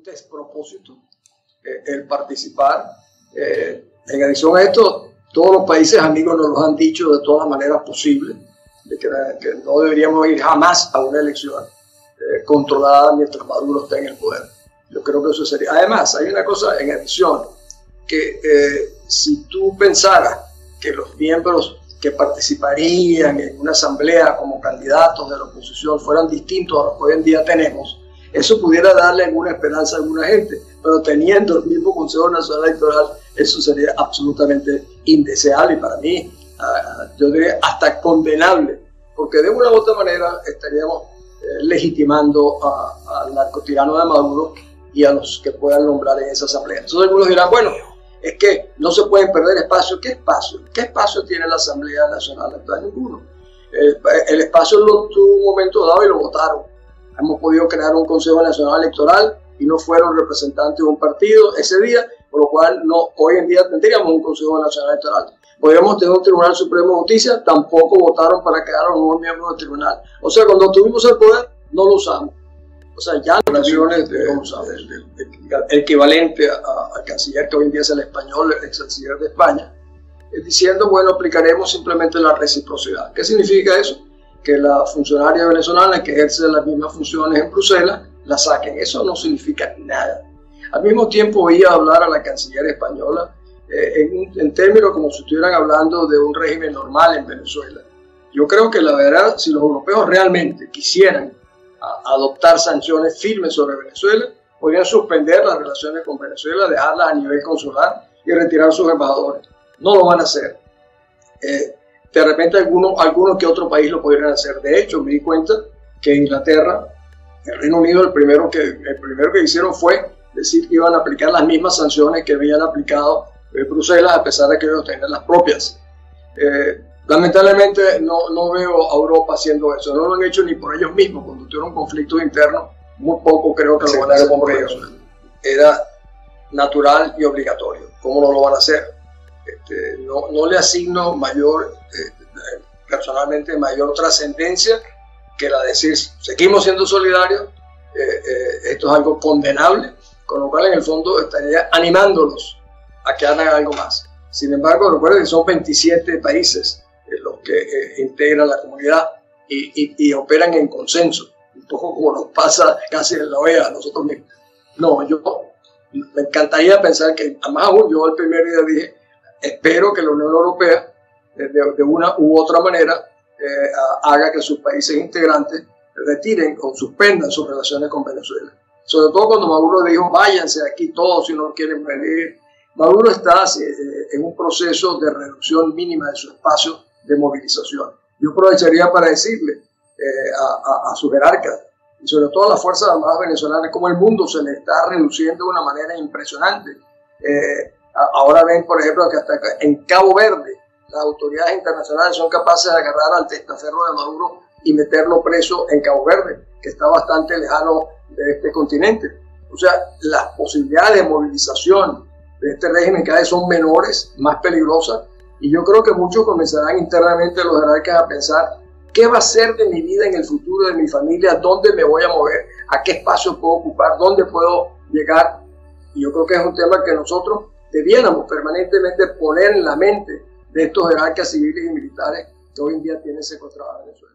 un despropósito eh, el participar. Eh, en adición a esto, todos los países amigos nos lo han dicho de todas las maneras posibles, de que, no deberíamos ir jamás a una elección eh, controlada mientras Maduro esté en el poder. Yo creo que eso sería. Además, hay una cosa en adición, que si tú pensaras que los miembros que participarían en una asamblea como candidatos de la oposición fueran distintos a los que hoy en día tenemos, eso pudiera darle alguna esperanza a alguna gente, pero teniendo el mismo Consejo Nacional Electoral, eso sería absolutamente indeseable y para mí, ah, yo diría hasta condenable, porque de una u otra manera estaríamos eh, legitimando al narcotirano de Maduro y a los que puedan nombrar en esa asamblea. Entonces algunos dirán, bueno, es que no se pueden perder espacio. ¿Qué espacio? ¿Qué espacio tiene la Asamblea Nacional Electoral? Ninguno. El, el espacio lo tuvo un momento dado y lo votaron hemos podido crear un Consejo Nacional Electoral y no fueron representantes de un partido ese día, por lo cual no, hoy en día tendríamos un Consejo Nacional Electoral. Podríamos tener un Tribunal Supremo de Justicia, tampoco votaron para crear un nuevo miembro del tribunal. O sea, cuando tuvimos el poder, no lo usamos. O sea, ya las naciones de, el equivalente al canciller que hoy en día es el español, el ex canciller de España, diciendo, bueno, aplicaremos simplemente la reciprocidad. ¿Qué significa eso? Que la funcionaria venezolana que ejerce las mismas funciones en Bruselas la saquen. Eso no significa nada. Al mismo tiempo oía hablar a la canciller española eh, en, términos como si estuvieran hablando de un régimen normal en Venezuela. Yo creo que la verdad, si los europeos realmente quisieran adoptar sanciones firmes sobre Venezuela, podrían suspender las relaciones con Venezuela, dejarlas a nivel consular y retirar sus embajadores. No lo van a hacer. Eh, de repente algunos alguno que otro país lo pudieran hacer. De hecho, me di cuenta que Inglaterra, el Reino Unido, el primero que, el primero que hicieron fue decir que iban a aplicar las mismas sanciones que habían aplicado en Bruselas, a pesar de que ellos tenían las propias. Eh, lamentablemente no, no, veo a Europa haciendo eso, no lo han hecho ni por ellos mismos, cuando tuvieron conflictos internos, muy poco creo que lo van a hacer por ellos. Era natural y obligatorio, ¿cómo no lo van a hacer? Este, no, no, le asigno mayor, eh, personalmente, mayor trascendencia que la de decir, seguimos siendo solidarios, eh, eh, esto es algo condenable, con lo cual en el fondo estaría animándolos a que hagan algo más. Sin embargo, recuerden que son 27 países los que integran la comunidad y, operan en consenso, un poco como nos pasa casi en la OEA nosotros mismos. No, yo me encantaría pensar que, además aún yo el primer día dije, espero que la Unión Europea, eh, de, una u otra manera, eh, haga que sus países integrantes retiren o suspendan sus relaciones con Venezuela. Sobre todo cuando Maduro dijo, váyanse aquí todos si no quieren venir. Maduro está eh, en un proceso de reducción mínima de su espacio de movilización. Yo aprovecharía para decirle a, a, sus jerarcas y sobre todo a las Fuerzas Armadas venezolanas cómo el mundo se le está reduciendo de una manera impresionante. Ahora ven, por ejemplo, que hasta en Cabo Verde las autoridades internacionales son capaces de agarrar al testaferro de Maduro y meterlo preso en Cabo Verde, que está bastante lejano de este continente. O sea, las posibilidades de movilización de este régimen cada vez son menores, más peligrosas, y yo creo que muchos comenzarán internamente los jerarcas a pensar qué va a ser de mi vida en el futuro, de mi familia, dónde me voy a mover, a qué espacio puedo ocupar, dónde puedo llegar. Y yo creo que es un tema que nosotros debiéramos permanentemente poner en la mente de estos jerarcas civiles y militares que hoy en día tienen secuestrada Venezuela.